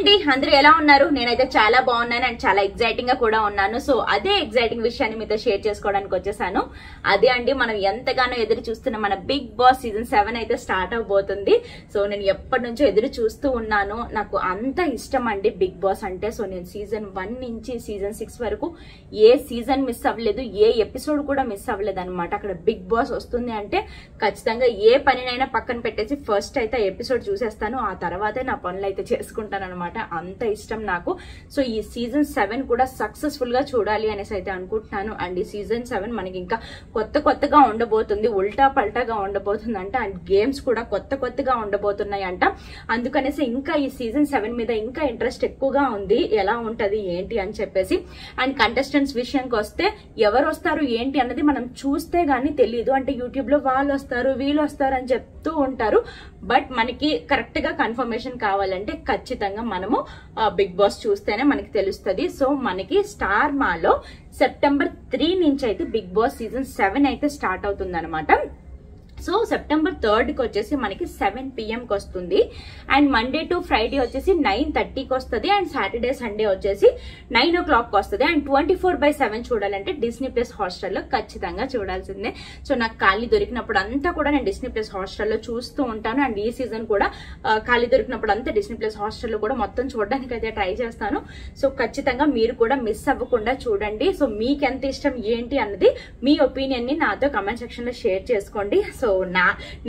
అండి అందరూ ఎలా ఉన్నారు? నేనైతే చాలా బాగున్నాను అండ్ చాలా ఎగ్జైటింగ్గా కూడా ఉన్నాను. సో అదే ఎగ్జైటింగ్ విషయాన్ని మీతో షేర్ చేసుకోవడానికి వచ్చేసాను. అదే అండి మనం ఎంతగానో ఎదురు చూస్తున్న మన బిగ్ బాస్ సీజన్ సెవెన్ అయితే స్టార్ట్ అవబోతుంది. సో నేను ఎప్పటి నుంచో ఎదురు చూస్తూ ఉన్నాను. నాకు అంత ఇష్టం అండి బిగ్ బాస్ అంటే. సో నేను సీజన్ వన్ నుంచి సీజన్ సిక్స్ వరకు ఏ సీజన్ మిస్ అవ్వలేదు ఏ ఎపిసోడ్ కూడా మిస్ అవ్వలేదు అనమాట అక్కడ బిగ్ బాస్ వస్తుంది అంటే ఖచ్చితంగా ఏ పనినైనా పక్కన పెట్టేసి ఫస్ట్ అయితే ఎపిసోడ్ చూసేస్తాను. ఆ తర్వాతే నా పనులు అయితే చేసుకుంటాను అనమాట అంత ఇష్టం నాకు. సో ఈ సీజన్ సెవెన్ కూడా సక్సెస్ఫుల్గా చూడాలి అనేసి అయితే అనుకుంటున్నాను. అండ్ ఈ సీజన్ సెవెన్ మనకి ఇంకా కొత్త కొత్తగా ఉండబోతుంది. ఉల్టా పల్టాగా ఉండబోతుంది అంట. అండ్ గేమ్స్ కూడా కొత్త కొత్తగా ఉండబోతున్నాయి అంట. అందుకనేసి ఇంకా ఈ సీజన్ సెవెన్ మీద ఇంకా ఇంట్రెస్ట్ ఎక్కువగా ఉంది. ఎలా ఉంటది ఏంటి అని చెప్పేసి. అండ్ కంటెస్టెంట్స్ విషయానికి వస్తే ఎవరు వస్తారు ఏంటి అన్నది మనం చూస్తే గానీ తెలియదు అంటే యూట్యూబ్లో వాళ్ళు వస్తారు వీళ్ళు వస్తారు అని చెప్తూ ఉంటారు. బట్ మనకి కరెక్ట్గా కన్ఫర్మేషన్ కావాలంటే ఖచ్చితంగా మనము బిగ్ బాస్ చూస్తేనే మనకి తెలుస్తుంది. సో మనకి స్టార్ మాలో సెప్టెంబర్ త్రీ నుంచి అయితే బిగ్ బాస్ సీజన్ సెవెన్ అయితే స్టార్ట్ అవుతుంది సో సెప్టెంబర్ థర్డ్కి వచ్చేసి మనకి సెవెన్ పిఎంకి వస్తుంది. అండ్ మండే టు ఫ్రైడే వచ్చేసి నైన్ థర్టీకి వస్తుంది. అండ్ సాటర్డే సండే వచ్చేసి నైన్ ఓ క్లాక్కి వస్తుంది. And twenty four by seven చూడాలంటే డిస్నీ ప్లస్ హాస్టల్లో ఖచ్చితంగా చూడాల్సిందే. సో నాకు ఖాళీ దొరికినప్పుడు అంతా కూడా నేను డిస్నీ ప్లస్ హాస్టల్లో చూస్తూ ఉంటాను. అండ్ ఈ సీజన్ కూడా ఖాళీ దొరికినప్పుడు అంతా డిస్నీ ప్లస్ హాస్టల్లో కూడా మొత్తం చూడడానికి అయితే ట్రై చేస్తాను. సో ఖచ్చితంగా మీరు కూడా మిస్ అవ్వకుండా చూడండి. సో మీకు ఎంత ఇష్టం ఏంటి అన్నది మీ ఒపీనియన్ని నాతో కమెంట్ సెక్షన్లో షేర్ చేసుకోండి. సో నా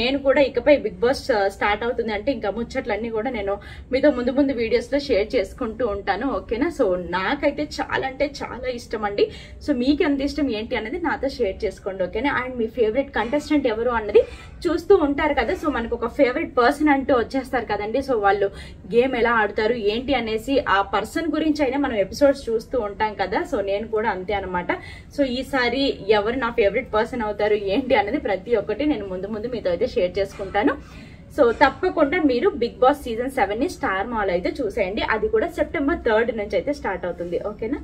నేను కూడా ఇకపై బిగ్ బాస్ స్టార్ట్ అవుతుంది అంటే ఇంకా ముచ్చట్లన్నీ కూడా నేను మీతో ముందు ముందు వీడియోస్లో షేర్ చేసుకుంటూ ఉంటాను ఓకేనా సో నాకైతే చాలా అంటే చాలా ఇష్టం అండి. సో మీకు ఎంత ఇష్టం ఏంటి అనేది నాతో షేర్ చేసుకోండి ఓకేనా అండ్ మీ ఫేవరెట్ కంటెస్టెంట్ ఎవరు అన్నది చూస్తూ ఉంటారు కదా? సో మనకు ఒక ఫేవరెట్ పర్సన్ అంటూ వచ్చేస్తారు కదండి. సో వాళ్ళు గేమ్ ఎలా ఆడతారు ఏంటి అనేసి ఆ పర్సన్ గురించి అయినా మనం ఎపిసోడ్స్ చూస్తూ ఉంటాం కదా? సో నేను కూడా అంతే అనమాట సో ఈసారి ఎవరు నా ఫేవరెట్ పర్సన్ అవుతారు ఏంటి అనేది ప్రతి ఒక్కటి నేను ముందు ముందు మీతో అయితే షేర్ చేసుకుంటాను. సో తప్పకుండా మీరు బిగ్ బాస్ సీజన్ సెవెన్ని స్టార్ మాల్ అయితే చూసేయండి. అది కూడా సెప్టెంబర్ థర్డ్ నుంచి అయితే స్టార్ట్ అవుతుంది. ఓకేనా?